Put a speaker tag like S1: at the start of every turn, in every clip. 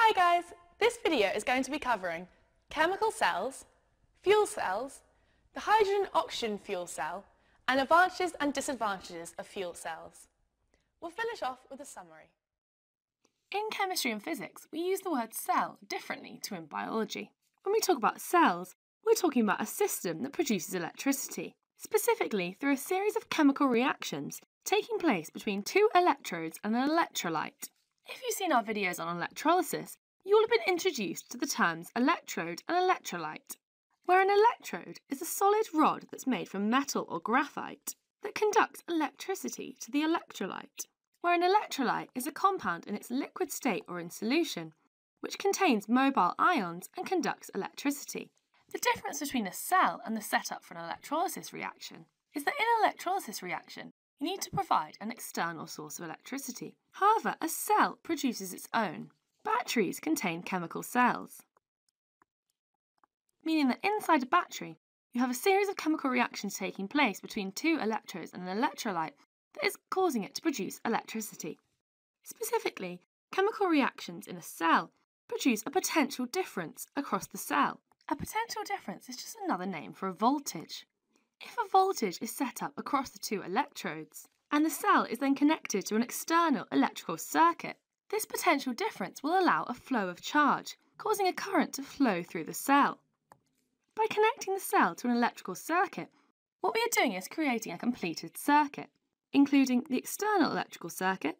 S1: Hi guys, this video is going to be covering chemical cells, fuel cells, the hydrogen-oxygen fuel cell, and advantages and disadvantages of fuel cells. We'll finish off with a summary.
S2: In chemistry and physics, we use the word cell differently to in biology. When we talk about cells, we're talking about a system that produces electricity, specifically through a series of chemical reactions taking place between two electrodes and an electrolyte. If you've seen our videos on electrolysis, you will have been introduced to the terms electrode and electrolyte, where an electrode is a solid rod that's made from metal or graphite that conducts electricity to the electrolyte, where an electrolyte is a compound in its liquid state or in solution, which contains mobile ions and conducts electricity. The difference between a cell and the setup for an electrolysis reaction is that in an electrolysis reaction, you need to provide an external source of electricity. However, a cell produces its own. Batteries contain chemical cells, meaning that inside a battery, you have a series of chemical reactions taking place between two electrodes and an electrolyte that is causing it to produce electricity. Specifically, chemical reactions in a cell produce a potential difference across the cell. A potential difference is just another name for a voltage. If a voltage is set up across the two electrodes, and the cell is then connected to an external electrical circuit, this potential difference will allow a flow of charge, causing a current to flow through the cell. By connecting the cell to an electrical circuit, what we are doing is creating a completed circuit, including the external electrical circuit,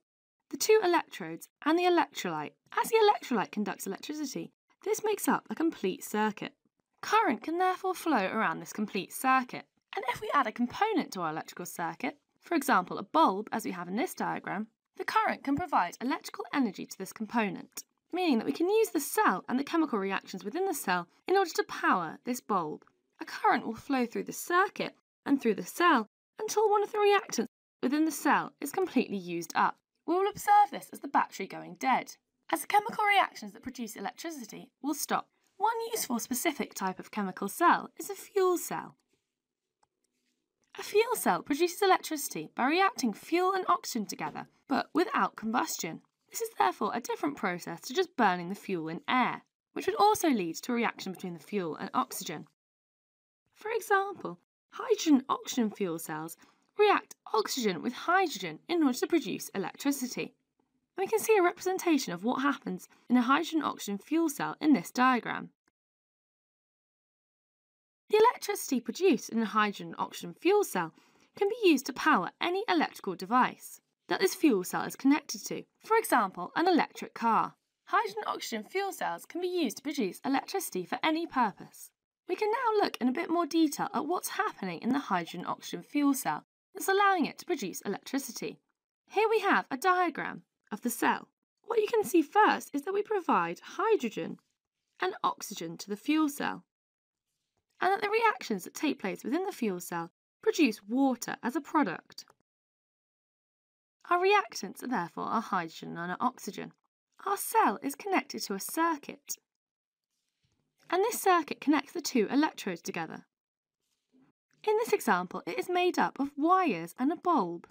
S2: the two electrodes, and the electrolyte. As the electrolyte conducts electricity, this makes up a complete circuit. Current can therefore flow around this complete circuit, and if we add a component to our electrical circuit, for example a bulb as we have in this diagram, the current can provide electrical energy to this component, meaning that we can use the cell and the chemical reactions within the cell in order to power this bulb. A current will flow through the circuit and through the cell until one of the reactants within the cell is completely used up. We will observe this as the battery going dead, as the chemical reactions that produce electricity will stop. One useful specific type of chemical cell is a fuel cell. A fuel cell produces electricity by reacting fuel and oxygen together, but without combustion. This is therefore a different process to just burning the fuel in air, which would also lead to a reaction between the fuel and oxygen. For example, hydrogen oxygen fuel cells react oxygen with hydrogen in order to produce electricity. And we can see a representation of what happens in a hydrogen oxygen fuel cell in this diagram. The electricity produced in a hydrogen oxygen fuel cell can be used to power any electrical device that this fuel cell is connected to, for example, an electric car. Hydrogen oxygen fuel cells can be used to produce electricity for any purpose. We can now look in a bit more detail at what's happening in the hydrogen oxygen fuel cell that's allowing it to produce electricity. Here we have a diagram of the cell. What you can see first is that we provide hydrogen and oxygen to the fuel cell and that the reactions that take place within the fuel cell produce water as a product. Our reactants are therefore our hydrogen and our oxygen. Our cell is connected to a circuit, and this circuit connects the two electrodes together. In this example, it is made up of wires and a bulb,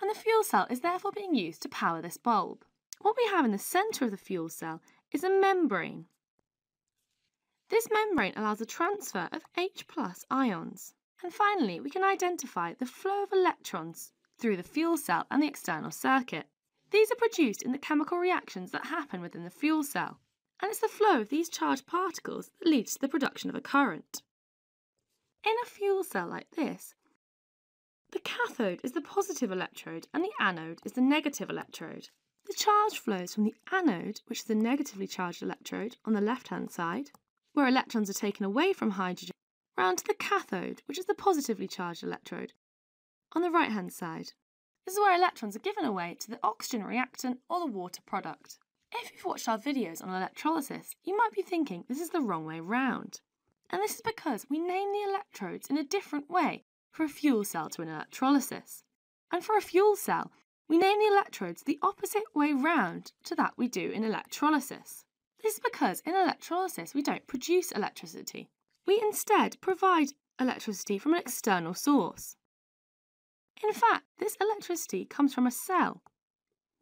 S2: and the fuel cell is therefore being used to power this bulb. What we have in the centre of the fuel cell is a membrane this membrane allows the transfer of H plus ions. And finally, we can identify the flow of electrons through the fuel cell and the external circuit. These are produced in the chemical reactions that happen within the fuel cell, and it's the flow of these charged particles that leads to the production of a current. In a fuel cell like this, the cathode is the positive electrode and the anode is the negative electrode. The charge flows from the anode, which is the negatively charged electrode on the left hand side, where electrons are taken away from hydrogen, round to the cathode, which is the positively charged electrode, on the right hand side. This is where electrons are given away to the oxygen reactant or the water product. If you've watched our videos on electrolysis, you might be thinking this is the wrong way round. And this is because we name the electrodes in a different way for a fuel cell to an electrolysis. And for a fuel cell, we name the electrodes the opposite way round to that we do in electrolysis. This is because in electrolysis we don't produce electricity. We instead provide electricity from an external source. In fact, this electricity comes from a cell.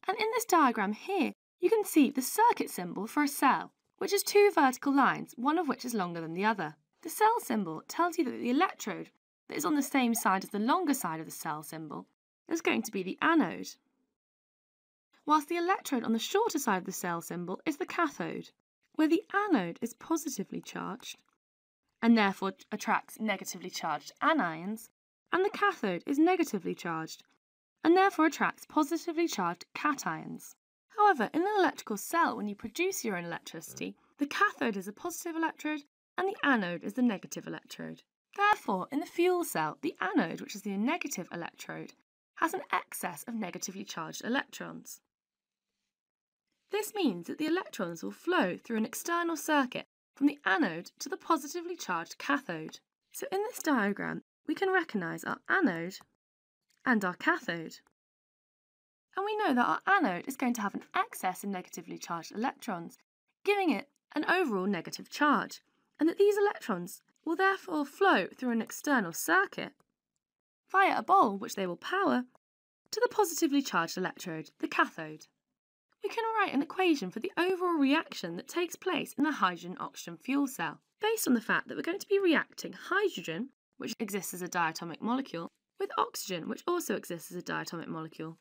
S2: And in this diagram here, you can see the circuit symbol for a cell, which is two vertical lines, one of which is longer than the other. The cell symbol tells you that the electrode that is on the same side as the longer side of the cell symbol is going to be the anode, whilst the electrode on the shorter side of the cell symbol is the cathode, where the anode is positively charged and therefore attracts negatively charged anions, and the cathode is negatively charged and therefore attracts positively charged cations. However, in an electrical cell, when you produce your own electricity, the cathode is a positive electrode and the anode is the negative electrode. Therefore, in the fuel cell, the anode, which is the negative electrode, has an excess of negatively charged electrons. This means that the electrons will flow through an external circuit from the anode to the positively charged cathode. So in this diagram, we can recognise our anode and our cathode. And we know that our anode is going to have an excess in negatively charged electrons, giving it an overall negative charge, and that these electrons will therefore flow through an external circuit via a bulb which they will power to the positively charged electrode, the cathode. We can write an equation for the overall reaction that takes place in the hydrogen-oxygen fuel cell, based on the fact that we're going to be reacting hydrogen, which exists as a diatomic molecule, with oxygen, which also exists as a diatomic molecule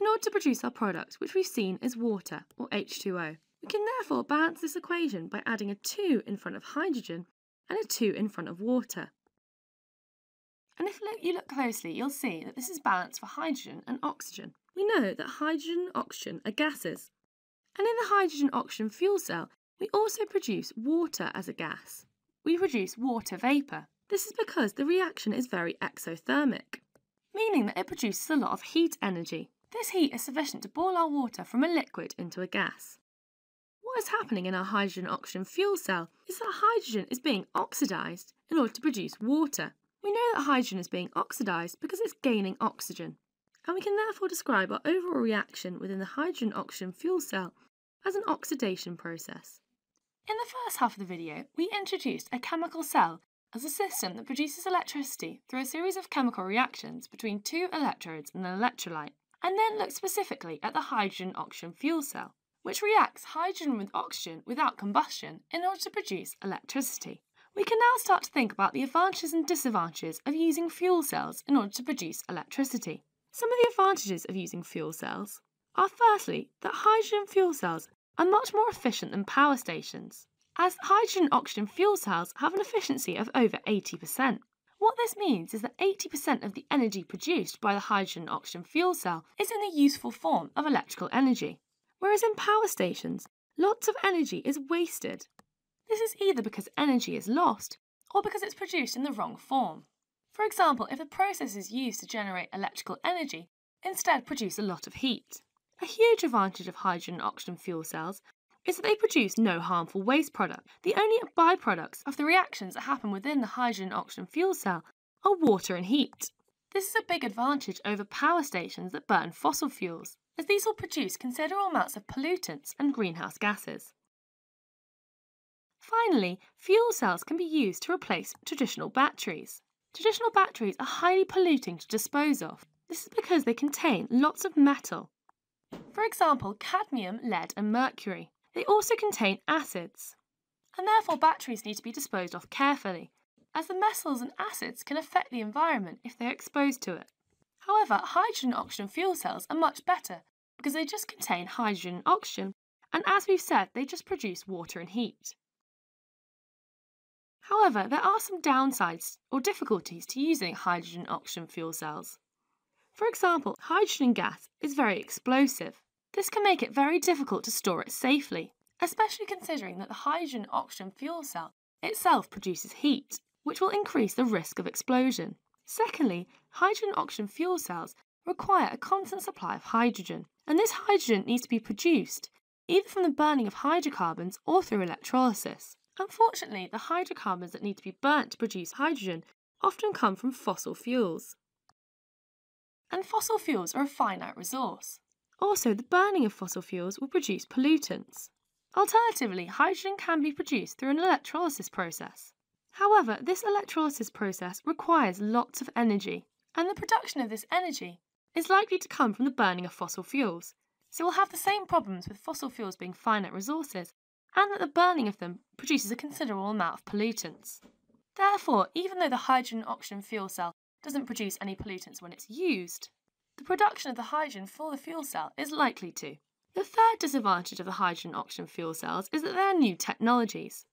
S2: in order to produce our product, which we've seen is water, or H2O. We can therefore balance this equation by adding a 2 in front of hydrogen and a 2 in front of water. And if you look closely, you'll see that this is balanced for hydrogen and oxygen. We know that hydrogen and oxygen are gases. And in the hydrogen-oxygen fuel cell, we also produce water as a gas. We produce water vapour. This is because the reaction is very exothermic, meaning that it produces a lot of heat energy. This heat is sufficient to boil our water from a liquid into a gas. What is happening in our hydrogen-oxygen fuel cell is that hydrogen is being oxidised in order to produce water. We know that hydrogen is being oxidised because it's gaining oxygen, and we can therefore describe our overall reaction within the hydrogen-oxygen fuel cell as an oxidation process. In the first half of the video, we introduced a chemical cell as a system that produces electricity through a series of chemical reactions between two electrodes and an electrolyte and then looked specifically at the hydrogen-oxygen fuel cell, which reacts hydrogen with oxygen without combustion in order to produce electricity. We can now start to think about the advantages and disadvantages of using fuel cells in order to produce electricity. Some of the advantages of using fuel cells are firstly that hydrogen fuel cells are much more efficient than power stations, as hydrogen oxygen fuel cells have an efficiency of over 80%. What this means is that 80% of the energy produced by the hydrogen oxygen fuel cell is in the useful form of electrical energy, whereas in power stations, lots of energy is wasted. This is either because energy is lost or because it's produced in the wrong form. For example, if the process is used to generate electrical energy, instead produce a lot of heat. A huge advantage of hydrogen oxygen fuel cells is that they produce no harmful waste product. The only byproducts of the reactions that happen within the hydrogen oxygen fuel cell are water and heat. This is a big advantage over power stations that burn fossil fuels, as these will produce considerable amounts of pollutants and greenhouse gases. Finally, fuel cells can be used to replace traditional batteries. Traditional batteries are highly polluting to dispose of. This is because they contain lots of metal. For example, cadmium, lead and mercury. They also contain acids, and therefore batteries need to be disposed of carefully, as the metals and acids can affect the environment if they are exposed to it. However, hydrogen oxygen fuel cells are much better because they just contain hydrogen and oxygen, and as we've said, they just produce water and heat. However, there are some downsides or difficulties to using hydrogen oxygen fuel cells. For example, hydrogen gas is very explosive, this can make it very difficult to store it safely, especially considering that the hydrogen oxygen fuel cell itself produces heat, which will increase the risk of explosion. Secondly, hydrogen oxygen fuel cells require a constant supply of hydrogen, and this hydrogen needs to be produced either from the burning of hydrocarbons or through electrolysis. Unfortunately, the hydrocarbons that need to be burnt to produce hydrogen often come from fossil fuels. And fossil fuels are a finite resource. Also, the burning of fossil fuels will produce pollutants. Alternatively, hydrogen can be produced through an electrolysis process. However, this electrolysis process requires lots of energy, and the production of this energy is likely to come from the burning of fossil fuels, So we'll have the same problems with fossil fuels being finite resources and that the burning of them produces a considerable amount of pollutants. Therefore, even though the hydrogen oxygen fuel cell doesn't produce any pollutants when it's used, the production of the hydrogen for the fuel cell is likely to. The third disadvantage of the hydrogen oxygen fuel cells is that they are new technologies,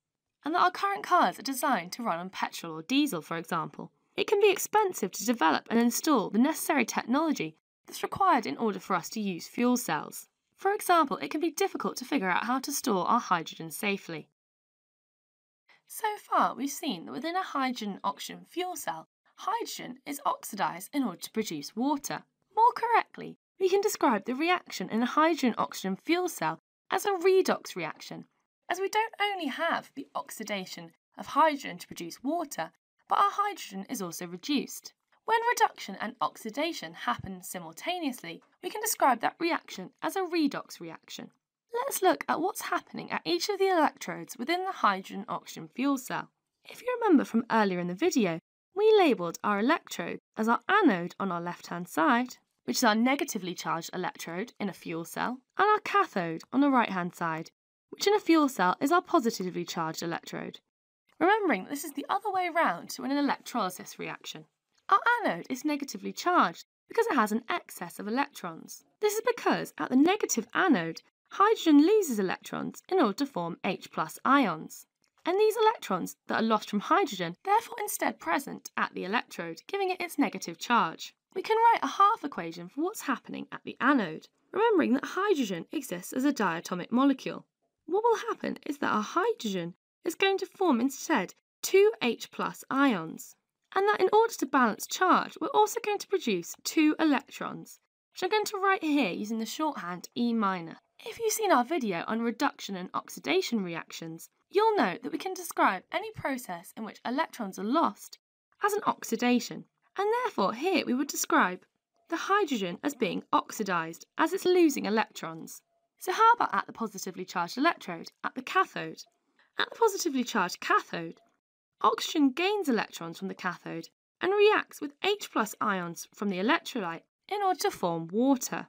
S2: and that our current cars are designed to run on petrol or diesel, for example. It can be expensive to develop and install the necessary technology that's required in order for us to use fuel cells. For example, it can be difficult to figure out how to store our hydrogen safely. So far, we've seen that within a hydrogen oxygen fuel cell, hydrogen is oxidised in order to produce water. More correctly, we can describe the reaction in a hydrogen oxygen fuel cell as a redox reaction, as we don't only have the oxidation of hydrogen to produce water, but our hydrogen is also reduced. When reduction and oxidation happen simultaneously, we can describe that reaction as a redox reaction. Let's look at what's happening at each of the electrodes within the hydrogen oxygen fuel cell. If you remember from earlier in the video, we labelled our electrode as our anode on our left hand side, which is our negatively charged electrode in a fuel cell, and our cathode on the right hand side, which in a fuel cell is our positively charged electrode. Remembering this is the other way round to an electrolysis reaction. Our anode is negatively charged because it has an excess of electrons. This is because at the negative anode, hydrogen loses electrons in order to form H plus ions. And these electrons that are lost from hydrogen therefore instead present at the electrode, giving it its negative charge. We can write a half equation for what's happening at the anode, remembering that hydrogen exists as a diatomic molecule. What will happen is that our hydrogen is going to form instead two H plus ions, and that in order to balance charge, we're also going to produce two electrons, which I'm going to write here using the shorthand E minus. If you've seen our video on reduction and oxidation reactions, you'll note that we can describe any process in which electrons are lost as an oxidation, and therefore here we would describe the hydrogen as being oxidised as it's losing electrons. So how about at the positively charged electrode, at the cathode? At the positively charged cathode, oxygen gains electrons from the cathode and reacts with H plus ions from the electrolyte in order to form water.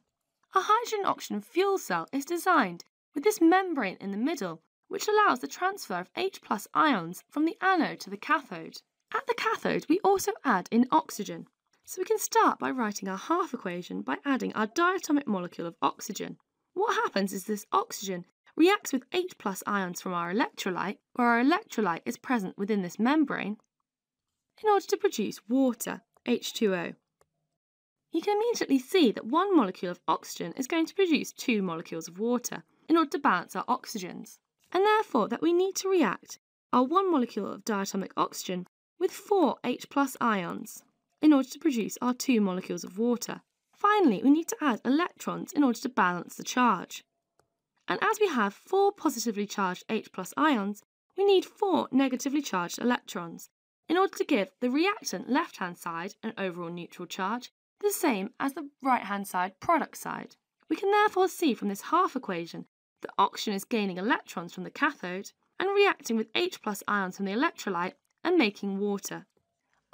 S2: A hydrogen oxygen fuel cell is designed with this membrane in the middle, which allows the transfer of H plus ions from the anode to the cathode. At the cathode, we also add in oxygen. So we can start by writing our half equation by adding our diatomic molecule of oxygen. What happens is this oxygen reacts with H plus ions from our electrolyte, where our electrolyte is present within this membrane, in order to produce water, H2O you can immediately see that one molecule of oxygen is going to produce two molecules of water in order to balance our oxygens, and therefore that we need to react our one molecule of diatomic oxygen with four H plus ions in order to produce our two molecules of water. Finally, we need to add electrons in order to balance the charge. And as we have four positively charged H plus ions, we need four negatively charged electrons in order to give the reactant left hand side an overall neutral charge the same as the right-hand side product side. We can therefore see from this half equation that oxygen is gaining electrons from the cathode and reacting with H plus ions from the electrolyte and making water.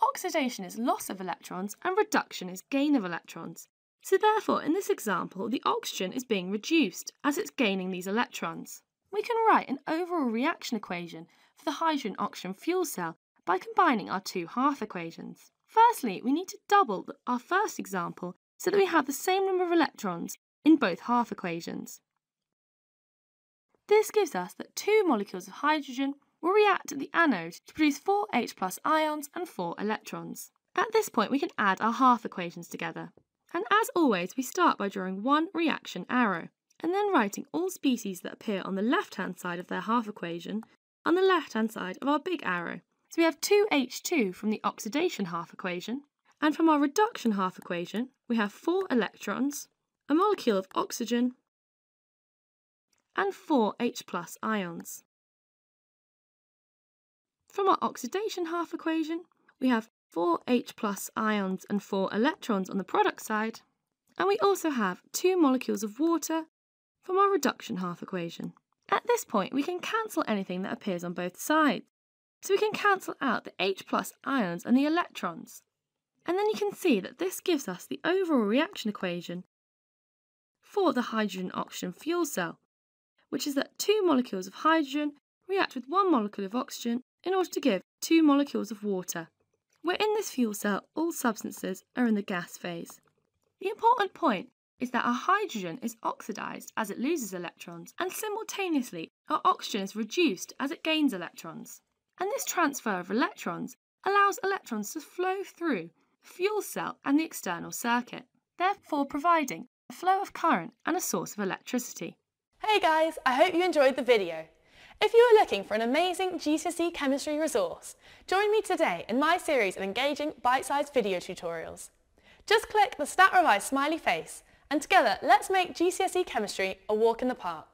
S2: Oxidation is loss of electrons and reduction is gain of electrons. So therefore, in this example, the oxygen is being reduced as it's gaining these electrons. We can write an overall reaction equation for the hydrogen oxygen fuel cell by combining our two half equations. Firstly, we need to double our first example so that we have the same number of electrons in both half equations. This gives us that two molecules of hydrogen will react at the anode to produce four H plus ions and four electrons. At this point we can add our half equations together. And as always we start by drawing one reaction arrow and then writing all species that appear on the left hand side of their half equation on the left hand side of our big arrow. So we have 2H2 from the oxidation half equation, and from our reduction half equation, we have four electrons, a molecule of oxygen, and four H plus ions. From our oxidation half equation, we have four H plus ions and four electrons on the product side, and we also have two molecules of water from our reduction half equation. At this point, we can cancel anything that appears on both sides. So we can cancel out the H plus ions and the electrons. And then you can see that this gives us the overall reaction equation for the hydrogen-oxygen fuel cell, which is that two molecules of hydrogen react with one molecule of oxygen in order to give two molecules of water. Where in this fuel cell all substances are in the gas phase. The important point is that our hydrogen is oxidised as it loses electrons and simultaneously our oxygen is reduced as it gains electrons. And this transfer of electrons allows electrons to flow through the fuel cell and the external circuit, therefore providing a flow of current and a source of electricity.
S1: Hey guys, I hope you enjoyed the video. If you are looking for an amazing GCSE chemistry resource, join me today in my series of engaging bite-sized video tutorials. Just click the SnapRevise smiley face and together let's make GCSE chemistry a walk in the park.